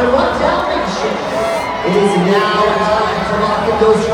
Championship. It is now time to lock in those scores.